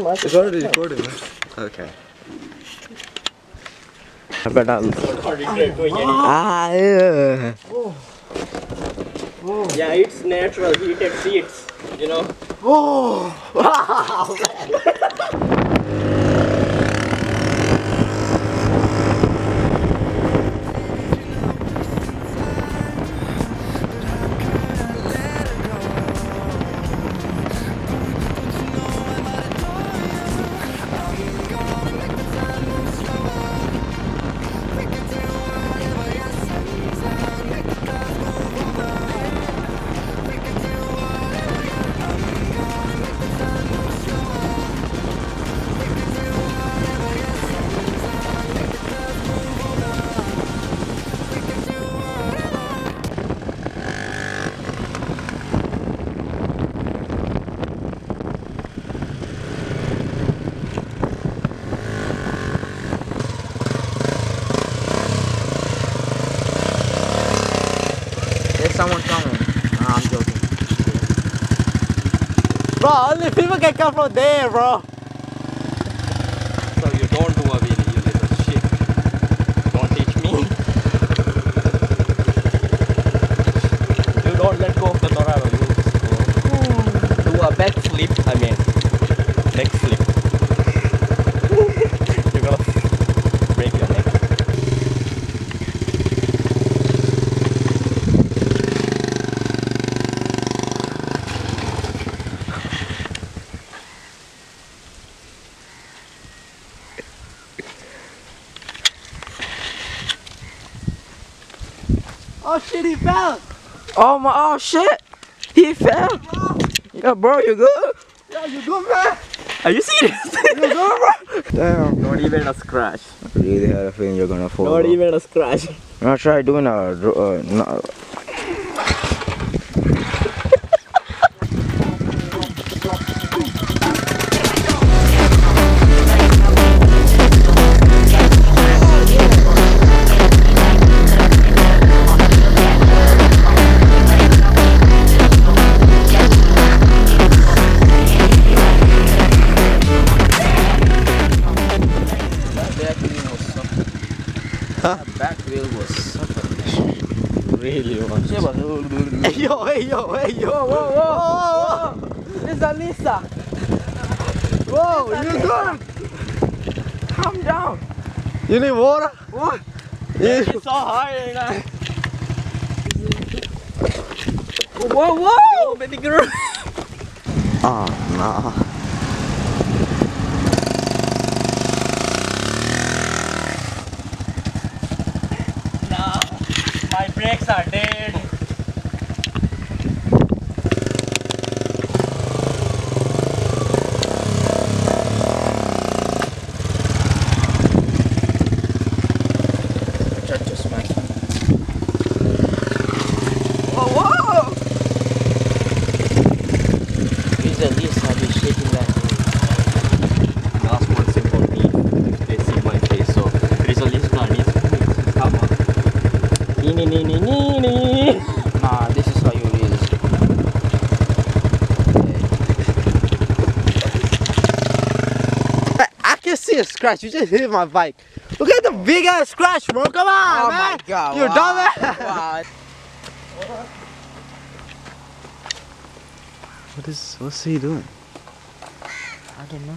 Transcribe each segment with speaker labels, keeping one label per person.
Speaker 1: what?
Speaker 2: It's already recording, man. Okay.
Speaker 1: I better. Ah, yeah.
Speaker 3: Yeah, it's natural heated seats, you know.
Speaker 1: There's someone coming. Nah, I'm joking. Bro, only people can come from there, bro.
Speaker 3: So you don't do a wheelie, you little shit. Don't teach me. you don't let go of the Tornado. You do a backflip. I mean, backflip. You're gonna break your neck.
Speaker 1: Oh shit, he fell. Oh my, oh shit. He fell. Yeah, bro, you good? Yeah, you good, man?
Speaker 3: Are you serious?
Speaker 1: You good, bro? Damn.
Speaker 3: Not even a scratch.
Speaker 1: I really had a feeling you're gonna fall.
Speaker 3: Not
Speaker 1: bro.
Speaker 3: even a scratch.
Speaker 1: Now try doing a, dro- uh,
Speaker 3: Really was.
Speaker 1: Hey yo, hey yo, hey yo, whoa, whoa, whoa. Lisa, Lisa. Whoa, you good? Calm down.
Speaker 2: You need water?
Speaker 1: What?
Speaker 2: Yeah.
Speaker 3: It's so high, guys.
Speaker 1: Whoa, whoa.
Speaker 3: baby girl.
Speaker 2: Oh, nah.
Speaker 3: No, my brakes are dead.
Speaker 1: Try to smack him. Whoa, whoa. Lisa, Lisa, be shaking that wheel.
Speaker 3: Last one simple me. They see my face, so resolution is come on. Nee, nee, nee.
Speaker 1: Nah, this is how you release.
Speaker 2: I, I can see a scratch. You just hit my bike. Look at the big ass scratch, bro. Come on,
Speaker 1: Oh
Speaker 2: man.
Speaker 1: my god.
Speaker 2: You're
Speaker 1: wow.
Speaker 2: dumb.
Speaker 1: Wow.
Speaker 2: What is? What's he doing?
Speaker 1: I don't know.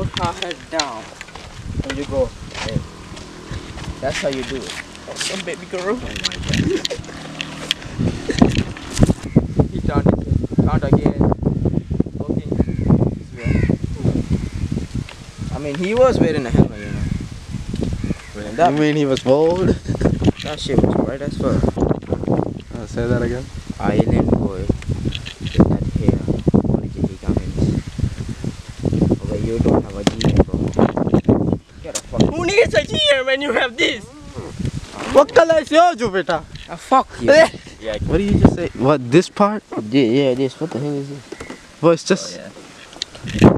Speaker 1: Put her head down and you go. Hey. That's how you do it.
Speaker 3: Awesome, baby girl.
Speaker 1: He turned his head. Count again. Looking. This. I mean, he was wearing a helmet, you know. When that,
Speaker 2: You mean he was bold?
Speaker 1: that shit was bright as fuck.
Speaker 2: Uh, say that again.
Speaker 1: Island boy. With that hair. Quality he comments. Okay, you don't have a G, bro. Get a fuck.
Speaker 3: Who needs a gear when you have this?
Speaker 2: What color is your Jupiter?
Speaker 1: Ah, fuck you.
Speaker 2: Eh.
Speaker 3: Yeah.
Speaker 2: What did you just say? What, this part?
Speaker 1: yeah, yeah, this. What the hell is this?
Speaker 2: Well, it's
Speaker 3: Oh,
Speaker 2: just.
Speaker 3: yeah.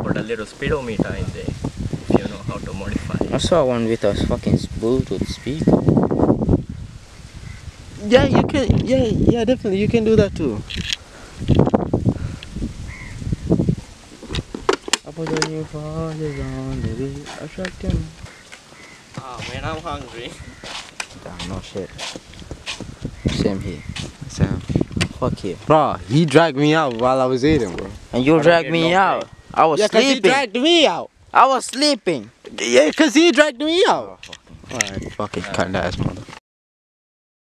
Speaker 3: Put a little speedometer in there if you know how to modify
Speaker 1: I
Speaker 3: it.
Speaker 1: saw one with a fucking Bluetooth speaker.
Speaker 2: Yeah, you can. Yeah, yeah, definitely. You can do that too.
Speaker 3: Ah, man, I'm hungry.
Speaker 1: Damn, no shit. Same here.
Speaker 2: Sam.
Speaker 1: Fuck you.
Speaker 2: Bro, he dragged me out while I was eating, bro.
Speaker 1: And you
Speaker 3: don't
Speaker 1: dragged me
Speaker 3: no
Speaker 1: out. I was
Speaker 2: Yeah, cause he
Speaker 1: sleeping.
Speaker 2: dragged me out.
Speaker 1: I was sleeping.
Speaker 2: Yeah, cause he dragged me out. Oh, Alright, fucking cut ass mother.